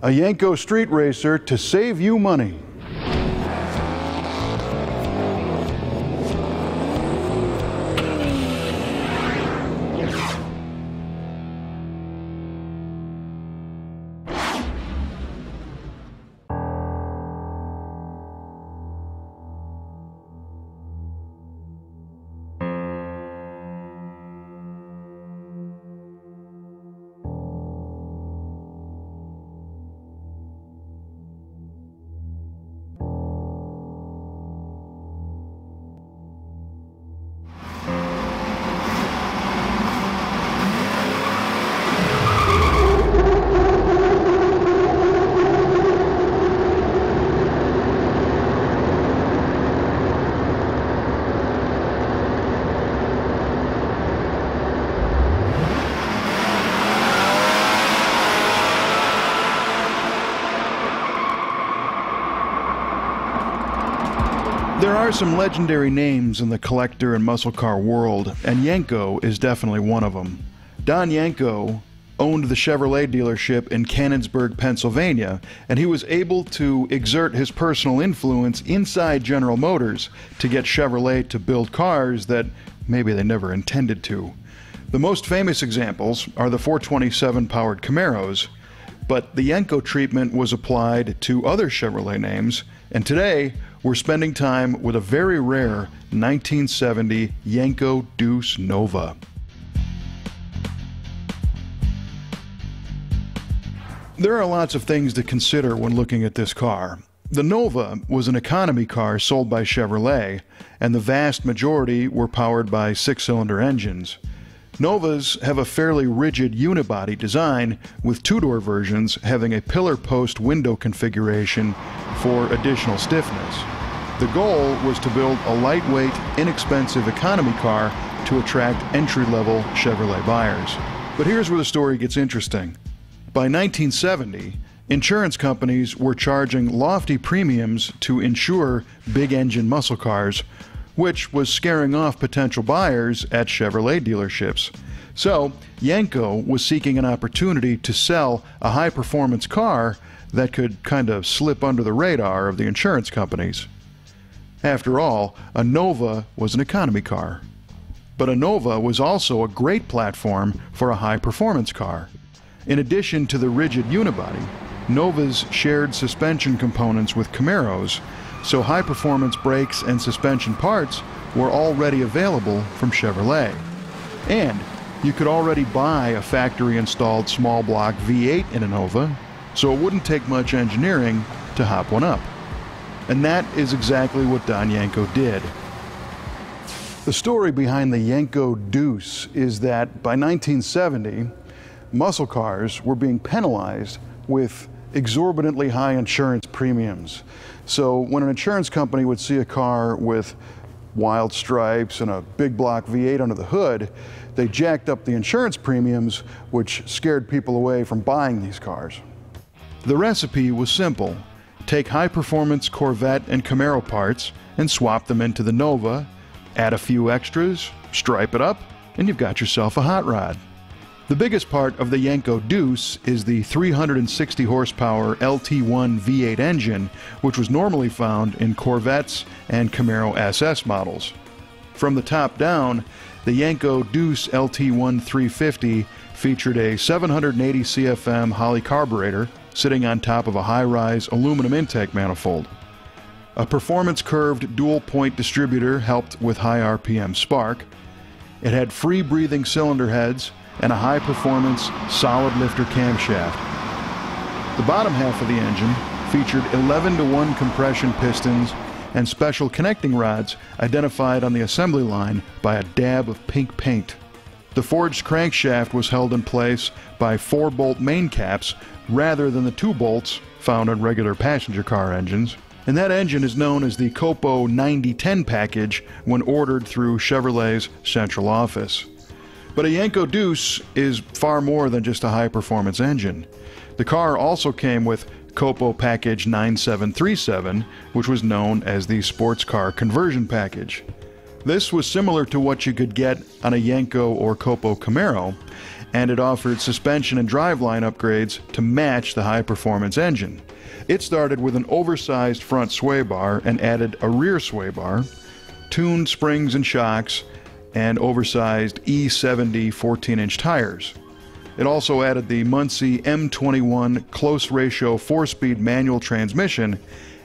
A Yenko street racer to save you money. There are some legendary names in the collector and muscle car world, and Yenko is definitely one of them. Don Yenko owned the Chevrolet dealership in Canonsburg, Pennsylvania, and he was able to exert his personal influence inside General Motors to get Chevrolet to build cars that maybe they never intended to. The most famous examples are the 427 powered Camaros, but the Yenko treatment was applied to other Chevrolet names, and today we're spending time with a very rare 1970 Yenko Deuce Nova. There are lots of things to consider when looking at this car. The Nova was an economy car sold by Chevrolet, and the vast majority were powered by six cylinder engines. Novas have a fairly rigid unibody design, with two door versions having a pillar post window configuration for additional stiffness. The goal was to build a lightweight, inexpensive economy car to attract entry level Chevrolet buyers. But here's where the story gets interesting. By 1970, insurance companies were charging lofty premiums to insure big engine muscle cars which was scaring off potential buyers at Chevrolet dealerships. So, Yenko was seeking an opportunity to sell a high performance car that could kind of slip under the radar of the insurance companies. After all, a Nova was an economy car. But a Nova was also a great platform for a high performance car. In addition to the rigid unibody, Novas shared suspension components with Camaros, so high performance brakes and suspension parts were already available from Chevrolet. And you could already buy a factory installed small block V8 in a Nova, so it wouldn't take much engineering to hop one up. And that is exactly what Don Yenko did. The story behind the Yenko Deuce is that by 1970, muscle cars were being penalized with exorbitantly high insurance premiums. So when an insurance company would see a car with wild stripes and a big block V8 under the hood, they jacked up the insurance premiums, which scared people away from buying these cars. The recipe was simple. Take high performance Corvette and Camaro parts and swap them into the Nova, add a few extras, stripe it up, and you've got yourself a hot rod. The biggest part of the Yenko Deuce is the 360 horsepower LT1 V8 engine, which was normally found in Corvettes and Camaro SS models. From the top down, the Yenko Deuce LT1 350 featured a 780 CFM Holley carburetor sitting on top of a high rise aluminum intake manifold. A performance curved dual point distributor helped with high RPM spark. It had free breathing cylinder heads and a high performance solid lifter camshaft. The bottom half of the engine featured 11 to 1 compression pistons and special connecting rods identified on the assembly line by a dab of pink paint. The forged crankshaft was held in place by 4 bolt main caps rather than the 2 bolts found on regular passenger car engines. And that engine is known as the Copo 9010 package when ordered through Chevrolet's central office. But a Yenko Deuce is far more than just a high performance engine. The car also came with Copo Package 9737, which was known as the Sports Car Conversion Package. This was similar to what you could get on a Yenko or Copo Camaro, and it offered suspension and driveline upgrades to match the high performance engine. It started with an oversized front sway bar and added a rear sway bar, tuned springs and shocks, and oversized E70 14 inch tires. It also added the Muncie M21 close ratio 4 speed manual transmission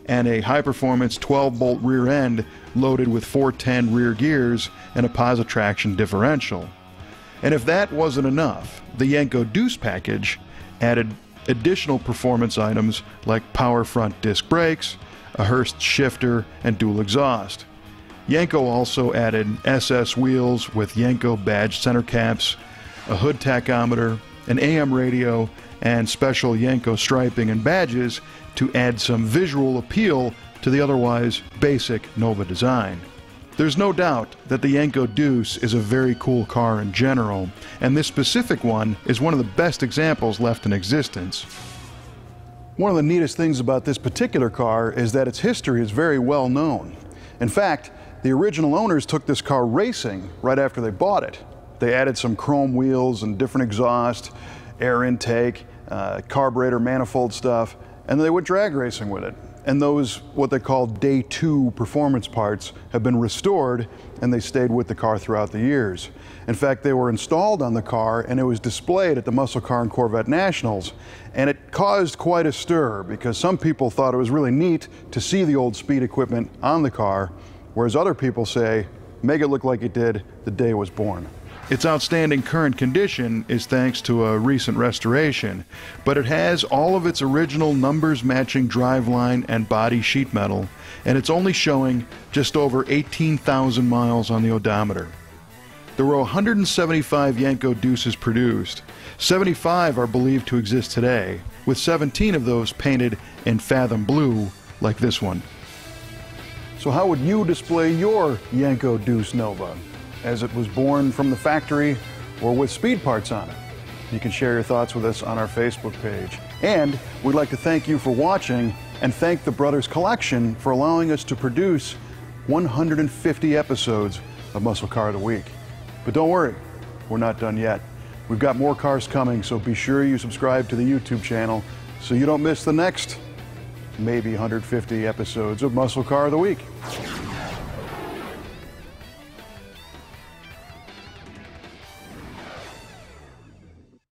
and a high performance 12 bolt rear end loaded with 410 rear gears and a Positraction differential. And if that wasn't enough, the Yenko Deuce package added additional performance items like power front disc brakes, a Hurst shifter, and dual exhaust. Yenko also added SS wheels with Yenko badge center caps, a hood tachometer, an AM radio, and special Yenko striping and badges to add some visual appeal to the otherwise basic Nova design. There's no doubt that the Yenko Deuce is a very cool car in general, and this specific one is one of the best examples left in existence. One of the neatest things about this particular car is that its history is very well known. In fact, the original owners took this car racing right after they bought it. They added some chrome wheels and different exhaust, air intake, uh, carburetor manifold stuff, and they went drag racing with it. And those, what they call day two performance parts, have been restored and they stayed with the car throughout the years. In fact, they were installed on the car and it was displayed at the Muscle Car and Corvette Nationals. And it caused quite a stir because some people thought it was really neat to see the old speed equipment on the car, whereas other people say, make it look like it did the day it was born. Its outstanding current condition is thanks to a recent restoration, but it has all of its original numbers matching driveline and body sheet metal, and it's only showing just over 18,000 miles on the odometer. There were 175 Yenko Deuces produced. 75 are believed to exist today, with 17 of those painted in Fathom Blue, like this one. So, how would you display your Yenko Deuce Nova? As it was born from the factory or with speed parts on it. You can share your thoughts with us on our Facebook page. And we'd like to thank you for watching and thank the Brothers Collection for allowing us to produce 150 episodes of Muscle Car of the Week. But don't worry, we're not done yet. We've got more cars coming, so be sure you subscribe to the YouTube channel so you don't miss the next maybe 150 episodes of Muscle Car of the Week.